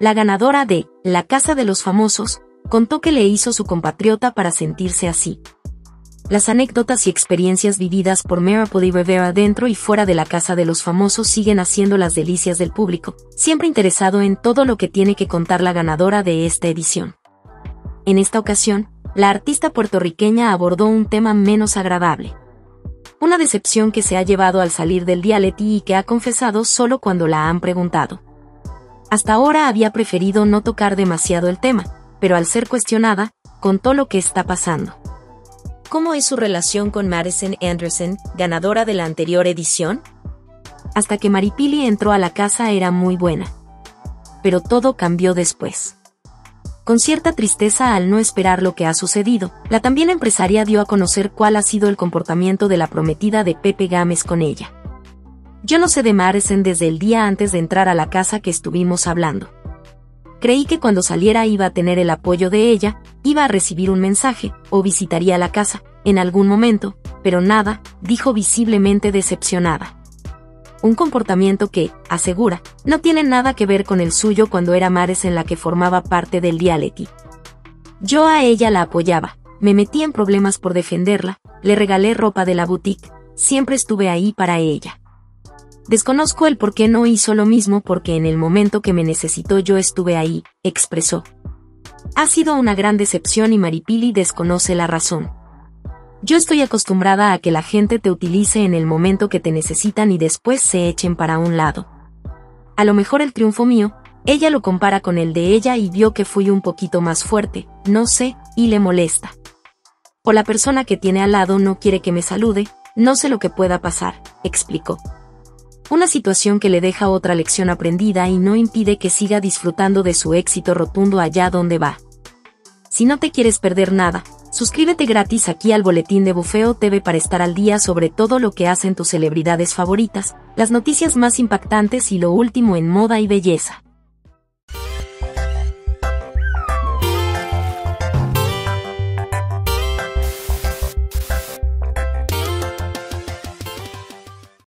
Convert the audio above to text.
la ganadora de La Casa de los Famosos, contó que le hizo su compatriota para sentirse así. Las anécdotas y experiencias vividas por Mara Rivera dentro y fuera de la casa de los famosos siguen haciendo las delicias del público, siempre interesado en todo lo que tiene que contar la ganadora de esta edición. En esta ocasión, la artista puertorriqueña abordó un tema menos agradable. Una decepción que se ha llevado al salir del reality y que ha confesado solo cuando la han preguntado. Hasta ahora había preferido no tocar demasiado el tema, pero al ser cuestionada, contó lo que está pasando. ¿Cómo es su relación con Madison Anderson, ganadora de la anterior edición? Hasta que Maripili entró a la casa era muy buena. Pero todo cambió después. Con cierta tristeza al no esperar lo que ha sucedido, la también empresaria dio a conocer cuál ha sido el comportamiento de la prometida de Pepe Gámez con ella. Yo no sé de Madison desde el día antes de entrar a la casa que estuvimos hablando. Creí que cuando saliera iba a tener el apoyo de ella, iba a recibir un mensaje, o visitaría la casa, en algún momento, pero nada, dijo visiblemente decepcionada. Un comportamiento que, asegura, no tiene nada que ver con el suyo cuando era Mares en la que formaba parte del reality. Yo a ella la apoyaba, me metí en problemas por defenderla, le regalé ropa de la boutique, siempre estuve ahí para ella. Desconozco el por qué no hizo lo mismo porque en el momento que me necesitó yo estuve ahí, expresó. Ha sido una gran decepción y Maripili desconoce la razón. Yo estoy acostumbrada a que la gente te utilice en el momento que te necesitan y después se echen para un lado. A lo mejor el triunfo mío, ella lo compara con el de ella y vio que fui un poquito más fuerte, no sé, y le molesta. O la persona que tiene al lado no quiere que me salude, no sé lo que pueda pasar, explicó una situación que le deja otra lección aprendida y no impide que siga disfrutando de su éxito rotundo allá donde va. Si no te quieres perder nada, suscríbete gratis aquí al boletín de Bufeo TV para estar al día sobre todo lo que hacen tus celebridades favoritas, las noticias más impactantes y lo último en moda y belleza.